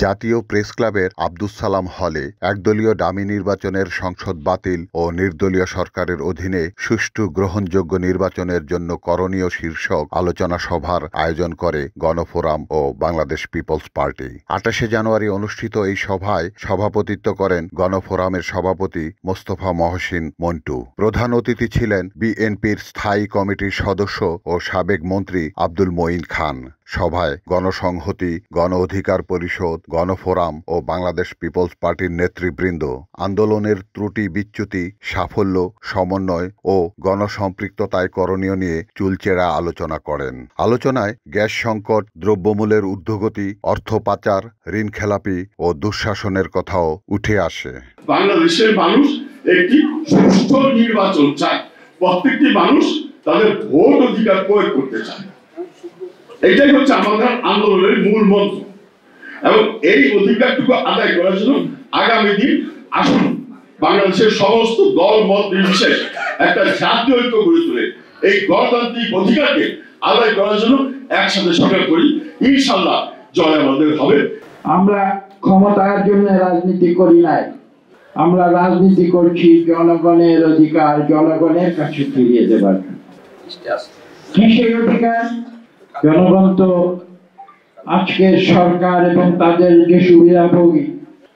জাতীয় প্রেস ক্লাবের আব্দুস সালাম হলে একদলীয় ডামি নির্বাচনের সংসদ বাতিল ও নির্দলীয় সরকারের অধীনে সুষ্ঠু গ্রহণযোগ্য নির্বাচনের জন্য করণীয় শীর্ষক আলোচনা সভার আয়োজন করে গণফোরাম ও বাংলাদেশ পিপলস পার্টি। আঠাশে জানুয়ারি অনুষ্ঠিত এই সভায় সভাপতিত্ব করেন গণফোরামের সভাপতি মোস্তফা মহসিন মন্টু। প্রধান অতিথি ছিলেন বিএনপির স্থায়ী কমিটির সদস্য ও সাবেক মন্ত্রী আব্দুল মঈন খান। সভায় গণসংহতি গণ অধিকার পরিষদ, গণফোরাম ও বাংলাদেশ পিপলস পার্টির নেতৃবৃন্দ আন্দোলনের ত্রুটি বিচ্যুতি, সাফল্য, সমন্বয় ও গণসম্পৃক্ততায় করণীয় নিয়ে চুলচেরা আলোচনা করেন। আলোচনায় গ্যাস সংকট, দ্রব্যমূল্যের ঊর্ধ্বগতি, অর্থ পাচার, ঋণ খেলাপি ও দুঃশাসনের কথাও উঠে আসে। বাংলাদেশের মানুষ একটি সুষ্ঠু নির্বাচন চায়। প্রত্যেকটি মানুষ তাদের ভোট অধিকার প্রয়োগ করতে চায়। এটাই হচ্ছে আমাদের আন্দোলনের মূল মন্ত্র। এবং এই অধিকারটুকু আদায় করার জন্য আগামী দিন আসুন। বাংলাদেশের সমস্ত দল, মত নির্বিশেষ একটা জাতীয় ঐক্য গড়ে তুলে এই গণতান্ত্রিক অধিকারকে আদায় করার জন্য একসাথে সরকার করি। ইনশাল্লাহ জয় আমাদের হবে। আমরা ক্ষমতার জন্য রাজনীতি করি নাই। আমরা রাজনীতি করছি জনগণের অধিকার, জনগণের কাছে ফিরিয়ে দেবার। কি সেই অধিকার? জনগণ তো আজকে সরকার এবং তাদের যে সুবিধাভোগী,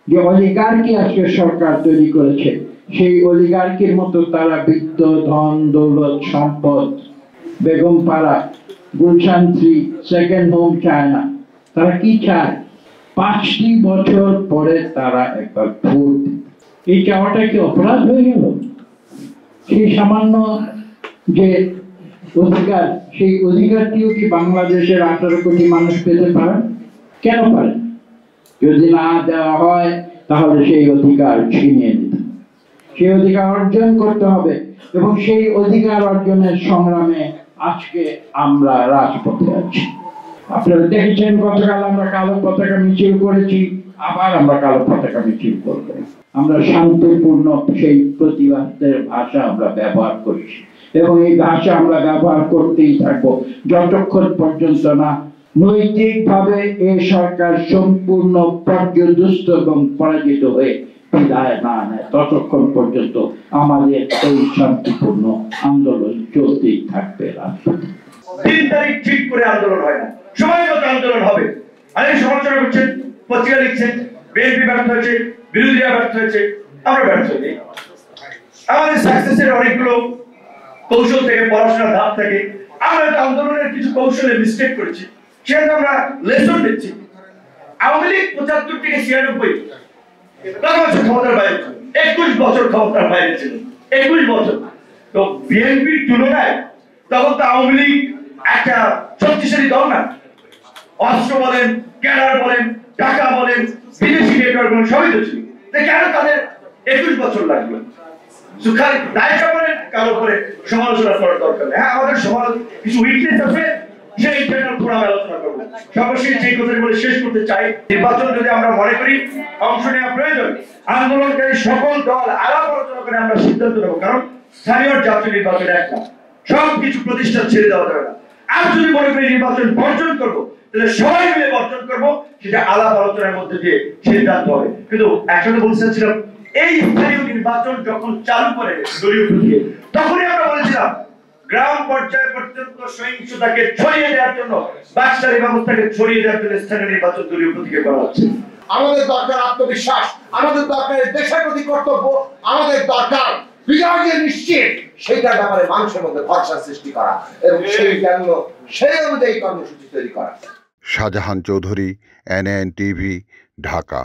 যে অলিগার্কি আজকে সরকার তৈরি করেছে, সেই অলিগার্কির মতো তারা বিত্ত, ধন, দৌলত, সম্পদ, বেগম পাড়া, গুলশান থ্রি সেকেন্ড হোম চায় না তারা কি চায়? পাঁচটি বছর পরে তারা একবার ভোট এই চাওয়াটা কি অপরাধ হয়ে গেল? সেই সামান্য যে অধিকার, সেই অধিকারটিও কি বাংলাদেশের আঠারো কোটি মানুষ পেতে পারে? কেন পারে? যদি না দেওয়া হয়, তাহলে সেই অধিকার ছিনিয়ে দিতে সেই অধিকার অর্জন করতে হবে এবং সেই অধিকার অর্জনের সংগ্রামে আজকে আমরা রাজপথে আছি। আপনারা দেখেছেন, গতকাল আমরা কালো পতাকা মিছিল করেছি, আবার আমরা কালো পতাকা মিছিল করব। আমরা শান্তিপূর্ণ সেই প্রতিবাদের ভাষা আমরা ব্যবহার করছি। এবং এই ভাষা আমরা ব্যবহার করতেই থাকব। যতক্ষণ পর্যন্ত না নৈতিকভাবে এই সরকার সম্পূর্ণ পর্যদুস্ত এবং পরাজিত হয়ে বিদায় না নেয়, ততক্ষণ পর্যন্ত আমাদের এই শান্তিপূর্ণ আন্দোলন চলতেই থাকবে তিন তারিখ ঠিক করে আন্দোলন হয় না। সময় মতো আন্দোলন হবে। আর সমালোচনা করছেন, পত্রিকা লিখছেন, বিএনপি ব্যর্থ হয়েছে, বিরোধীরা ব্যর্থ হয়েছে, আমরা ব্যর্থ হইনি আমাদের সাকসেসের অনেকগুলো কৌশল থেকে, পড়াশোনার ধাপ থেকে, আমরা একটা আন্দোলনের কিছু কৌশলে মিস্টেক করেছি। সেখানে আমরা লেসন দিচ্ছি। আওয়ামী লীগ পঁচাত্তর থেকে ছিয়ানব্বই। বছর ক্ষমতার বাইরে একুশ বছর ক্ষমতার বাইরে ছিল। একুশ বছর। তো বিএনপির তুলনায় তখন তো আওয়ামী লীগ একটা শক্তিশালী দল না। অস্ত্র বলেন, ক্যাডার বলেন, টাকা বলেন, বিদেশি নেটওয়ার্ক বলেন, সবই তো ছিল। কেন তাদের একুশ বছর লাগল? দায়িত্ব করেন কারও করে সমালোচনা করার দরকার হ্যাঁ আমাদের কিছু উইকনেস আছে, সেই আলোচনা করব। সর্বশেষ যে কথা বলে শেষ করতে চাই, নির্বাচন যদি আমরা মনে করি, অংশ নেওয়া প্রয়োজন, আন্দোলনকারী সকল দল আলাপ আলোচনা করে আমরা সিদ্ধান্ত নেব। কারণ স্থানীয় জাতীয় নির্বাচন একটা সব কিছু প্রতিষ্ঠান ছেড়ে দেওয়া যাবে না। আর যদি মনে করি নির্বাচন বর্জন করব, তাহলে সবাই মিলে বর্জন করব, সেটা আলাপ আলোচনার মধ্যে দিয়ে সিদ্ধান্ত হবে। কিন্তু একসাথে বলতে চাচ্ছিলাম এই স্থানীয় নির্বাচন যখন চালু করে দলীয় তখনই আমরা বলেছিলাম গ্রাম পর্যায় পর্যন্ত সহিংসতাকে ছড়িয়ে দেওয়ার জন্য বাকশালী ব্যবস্থাকে ছড়িয়ে দেওয়ার জন্য স্থানীয় নির্বাচন দলীয় প্রতীকে করা হচ্ছে। আমাদের দরকার আত্মবিশ্বাস আমাদের দরকার দেশের প্রতি কর্তব্য আমাদের দরকার বিজয় যে নিশ্চিত সেইটার ব্যাপারে মানুষের মধ্যে ভরসা সৃষ্টি করা এবং সেই জন্য সেই অনুযায়ী কর্মসূচি তৈরি করা। Shahjahan Chowdhury NN TV Dhaka.